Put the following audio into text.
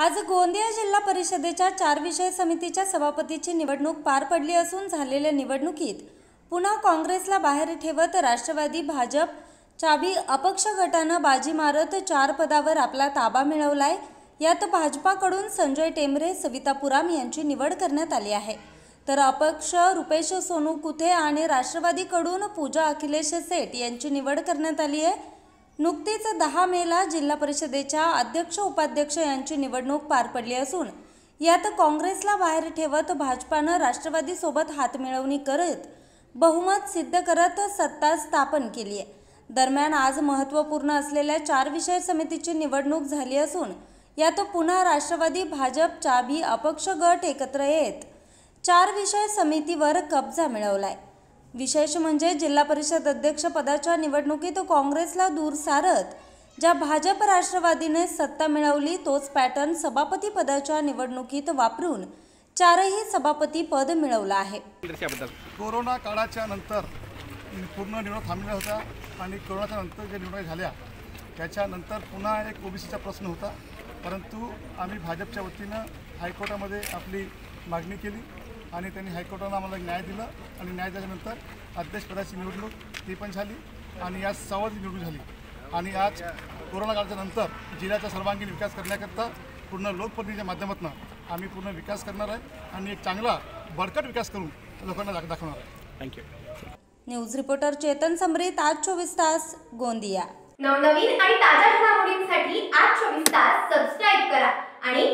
आज गोंदिया जिल्हा परिषदेच्या चार विषय समितीच्या सभापतीची निवडणूक पार पडली असून झालेल्या निवडणुकीत पुन्हा काँग्रेसला बाहेर ठेवत राष्ट्रवादी भाजप चाबी अपक्ष गटानं बाजी मारत चार पदावर आपला ताबा मिळवलाय. यात भाजपाकडून संजय टेंबरे सविता पुराम यांची निवड करण्यात आली आहे. तर अपक्ष रुपेश सोनू कुथे आणि राष्ट्रवादीकडून पूजा अखिलेश सेठ यांची निवड करण्यात आली आहे. नुकतीच दहा मेला जिल्हा परिषदेच्या अध्यक्ष उपाध्यक्ष यांची निवडणूक पार पडली असून यात काँग्रेसला बाहेर ठेवत भाजपानं राष्ट्रवादीसोबत हातमिळवणी करत बहुमत सिद्ध करत सत्ता स्थापन केली आहे. दरम्यान आज महत्त्वपूर्ण असलेल्या चार विषय समितीची निवडणूक झाली असून यात पुन्हा राष्ट्रवादी भाजप चाबी अपक्ष गट एकत्र येत चार विषय समितीवर कब्जा मिळवलाय. विशेष म्हणजे जिल्हा परिषद अध्यक्षपदाच्या निवडणुकीत काँग्रेसला दूर सारत ज्या भाजप राष्ट्रवादीने सत्ता मिळवली तोच पॅटर्न सभापतीपदाच्या निवडणुकीत वापरून चारही सभापती पद मिळवलं आहे. कोरोना काळाच्या नंतर पूर्ण निवडणूक थांबलेला होता आणि कोरोनाच्या नंतर ज्या निवडणुका झाल्या त्याच्यानंतर पुन्हा एक ओबीसीचा प्रश्न होता. परंतु आम्ही भाजपच्या वतीनं हायकोर्टामध्ये आपली मागणी केली. आणि त्यांनी हायकोर्टानं आम्हाला न्याय दिला आणि न्याय दिल्यानंतर अध्यक्षपदाची निवडणूक ती पण झाली आणि आज सवाची निवडणूक झाली. आणि आज कोरोना काळाच्या नंतर जिल्ह्याचा सर्वांगीण विकास करण्याकरता पूर्ण लोकप्रतिनिधीच्या माध्यमातून आम्ही पूर्ण विकास करणार आहे आणि एक चांगला बळकट विकास करून लोकांना दाख- दाखवणार आहे. Thank you news reporter Chetan Samrit आज चोवीस तास गोंदिया. नवनवीन आणि ताज्या घडामोडींसाठी आज चोवीस तास सबस्क्राईब करा आणि